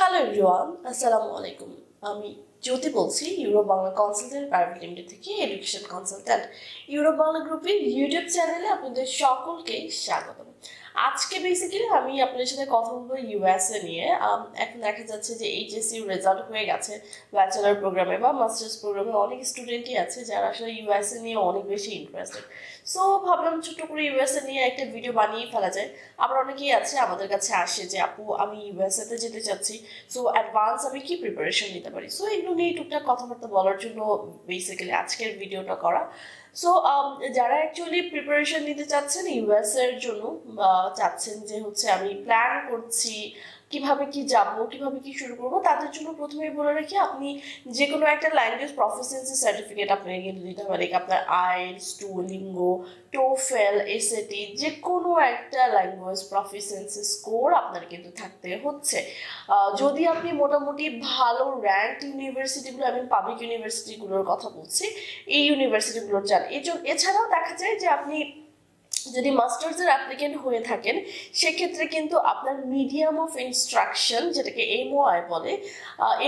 Hello everyone আসসালামু আলাইকুম আমি জ্যোতি বলছি Euro Bangla consultant private limited থেকে এডুকেশন কনসালট্যান্ট ইউরো বাংলা গ্রুপের ইউটিউব চ্যানেলে আপনাদের সকলকে স্বাগতম। আজকে বেসিক্যালি আমি আপনাদের সাথে কথা বলব ইউএসএ নিয়ে। এখন দেখা যাচ্ছে যে এইচএসসি রেজাল্ট হয়ে গেছে। ব্যাচেলার প্রোগ্রামে বা মাস্টার্স প্রোগ্রামে অনেক স্টুডেন্টই আছে যারা আসলে ইউএসএ নিয়ে অনেক বেশি ইন্টারেস্টেড সো ভাবলাম ছোট্ট করে ইউএসএ নিয়ে একটা ভিডিও বানিয়ে ফেলা যায়। আবার অনেকেই আছে আমাদের কাছে আসে যে, আপু, আমি ইউএসএ তে যেতে চাচ্ছি। সো অ্যাডভান্স আমি কি প্রিপারেশন নিতে পারি? সো এগুলো নিয়ে টুকটাক কথাবার্তা বলার জন্য বেসিক্যালি আজকের ভিডিওটা করা। সো যারা অ্যাকচুয়ালি প্রিপারেশন নিতে চাচ্ছেন ইউএস এর জন্য চাচ্ছেন যে হচ্ছে আমি প্ল্যান করছি কীভাবে কি যাব কীভাবে কি শুরু করব, তাদের জন্য প্রথমে বলে রাখি, আপনি যে কোনো একটা ল্যাঙ্গুয়েজ প্রফিসিয়েন্সি সার্টিফিকেট আপনাকে কিন্তু দিতে like আপনার আইএলস টুলিঙ্গো টোফেল এসএটি যে কোনো একটা ল্যাঙ্গুয়েজ প্রফিসিয়েন্সি স্কোর আপনার কিন্তু থাকতে হচ্ছে। যদি আপনি মোটামুটি ভালো র্যাঙ্ক ইউনিভার্সিটিগুলো আমি পাবলিক ইউনিভার্সিটিগুলোর কথা বলছি, এই ইউনিভার্সিটিগুলোর জন্য এছাড়াও দেখা যায় যে আপনি যদি মাস্টার্সের অ্যাপ্লিকেন্ট হয়ে থাকেন, সেক্ষেত্রে কিন্তু আপনার মিডিয়াম অফ ইনস্ট্রাকশন যেটাকে এমওআই বলে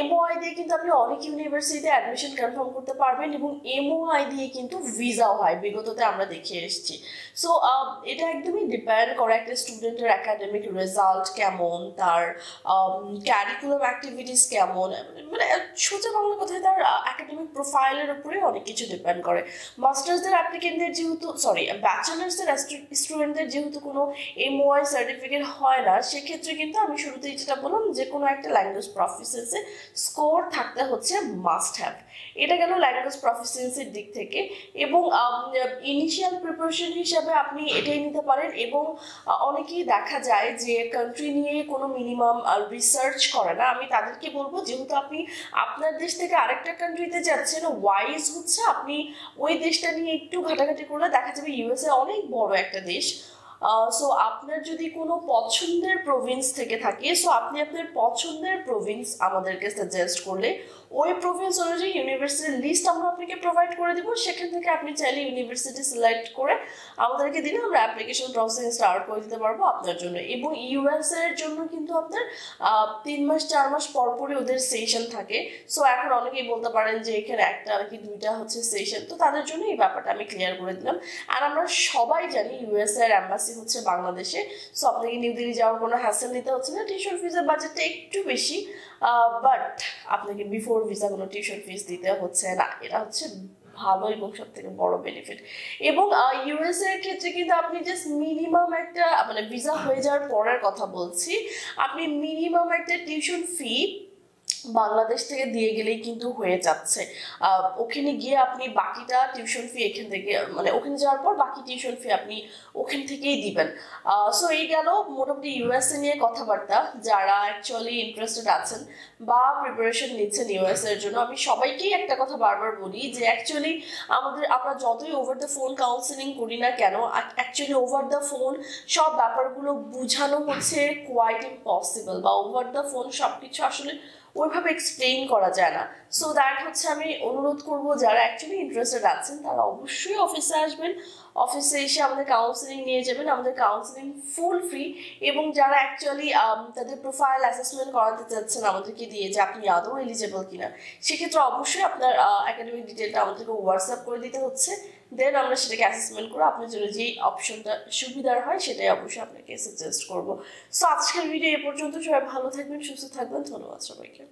এমওআই দিয়ে কিন্তু আপনি অনেক ইউনিভার্সিটিতে অ্যাডমিশন কনফার্ম করতে পারবেন এবং এমওআই দিয়ে কিন্তু ভিসাও হয়, বিগততে আমরা দেখে এসেছি। সো এটা একদমই ডিপেন্ড করে একটা স্টুডেন্টের একাডেমিক রেজাল্ট কেমন, তার ক্যারিকুলাম অ্যাক্টিভিটিস কেমন মানে সোজা বাংলা কথায় তার একাডেমিক প্রোফাইলের উপরে অনেক কিছু ডিপেন্ড করে। মাস্টার্সদের অ্যাপ্লিকেন্টদের যেহেতু সরি ব্যাচেলার্সের স্টুডেন্টদের যেহেতু কোনো এমওআই সার্টিফিকেট হয় না, সেক্ষেত্রে কিন্তু আমি শুরুতেই যেটা বললাম যে কোনো একটা ল্যাঙ্গুয়েজ প্রফিসিয়েন্সে স্কোর থাকতে হচ্ছে মাস্ট হ্যাভ এটা গেল ল্যাঙ্গুয়েজ প্রফিসিয়েন্সির দিক থেকে এবং ইনিশিয়াল প্রিপারেশন হিসাবে আপনি এটাই নিতে পারেন এবং অনেকেই দেখা যায় যে কান্ট্রি নিয়ে কোনো মিনিমাম রিসার্চ করে না। আমি তাদেরকে বলব যেহেতু আপনি আপনার দেশ থেকে আরেকটা কান্ট্রিতে যাচ্ছেন ওয়াইজ হচ্ছে, আপনি ওই দেশটা নিয়ে একটু ঘাটাঘাটি করলে দেখা যাবে ইউএসএ অনেক বড় একটা দেশ সো আপনার যদি কোনো পছন্দের প্রভিন্স থেকে থাকে সো আপনি আপনার পছন্দের প্রভিন্স আমাদেরকে সাজেস্ট করলে, ওই প্রভিন্স অনুযায়ী ইউনিভার্সিটির লিস্ট আমরা আপনাকে প্রোভাইড করে দিব। সেখান থেকে আপনি চাইলে ইউনিভার্সিটি সিলেক্ট করে আমাদেরকে দিলে আমরা অ্যাপ্লিকেশন প্রসেস স্টার্ট করে দিতে পারব আপনার জন্য। এবং ইউএস এর জন্য কিন্তু আপনার তিন মাস, চার মাস পর পরই ওদের সেশন থাকে। সো এখন অনেকেই বলতে পারেন যে এখানে একটা কি দুইটা হচ্ছে সেশন তো তাদের জন্য এই ব্যাপারটা আমি ক্লিয়ার করে দিলাম। আর আমরা সবাই জানি ইউএস এর অ্যাম্বাসি হচ্ছে বাংলাদেশে। সো আপনাকে নিউ দিল্লি যাওয়ার কোনো হ্যাসেল নিতে হচ্ছে না। টিউশন ফিজের বাজেটটা একটু বেশি বাট আপনাকে বিফোর ভিসা কোনো টিউশন ফিস দিতে হচ্ছে না। এটা হচ্ছে ভালো এবং সব থেকে বড় বেনিফিট এবং ইউএস এর ক্ষেত্রে কিন্তু আপনি জাস্ট মিনিমাম একটা মানে ভিসা হয়ে যাওয়ার পরের কথা বলছি, আপনি মিনিমাম একটা টিউশন ফি বাংলাদেশ থেকে দিয়ে গেলেই কিন্তু হয়ে যাচ্ছে। ওখানে গিয়ে আপনি বাকিটা টিউশন ফি এখান থেকে মানে ওখানে যাওয়ার পর বাকি টিউশন ফি আপনি ওখান থেকেই দিবেন। সো এই গেল মোটামুটি ইউএসএ নিয়ে কথাবার্তা। যারা অ্যাকচুয়ালি ইন্টারেস্টেড আছেন বা প্রিপারেশন নিচ্ছেন ইউএস এর জন্য, আমি সবাইকেই একটা কথা বারবার বলি যে অ্যাকচুয়ালি আমাদের, আমরা যতই ওভার দ্য ফোন কাউন্সিলিং করি না কেন অ্যাকচুয়ালি ওভার দ্য ফোন সব ব্যাপারগুলো বোঝানো হচ্ছে কোয়াইট ইম্পসিবল বা ওভার দ্য ফোন সব কিছু আসলে ওইভাবে এক্সপ্লেইন করা যায় না। সো দ্যাট হচ্ছে আমি অনুরোধ করব, যারা অ্যাকচুয়ালি ইন্টারেস্টেড আছেন, তারা অবশ্যই অফিসে আসবেন। অফিসে এসে আমাদের কাউন্সিলিং নিয়ে যাবেন। আমাদের কাউন্সিলিং ফুল ফ্রি এবং যারা অ্যাকচুয়ালি তাদের প্রোফাইল অ্যাসেসমেন্ট করাতে চাচ্ছেন আমাদেরকে দিয়ে যে আপনি আদৌ এলিজেবল কিনা, সেক্ষেত্রে অবশ্যই আপনার একাডেমিক ডিটেলটা আমাদেরকে হোয়াটসঅ্যাপ করে দিতে হচ্ছে। দেন আমরা সেটাকে অ্যাসেসমেন্ট করে আপনার জন্য যেই অপশনটা সুবিধার হয় সেটাই অবশ্যই আপনাকে সাজেস্ট করব। সো আজকের ভিডিও এ পর্যন্ত সবাই ভালো থাকবেন, সুস্থ থাকবেন, ধন্যবাদ সবাইকে।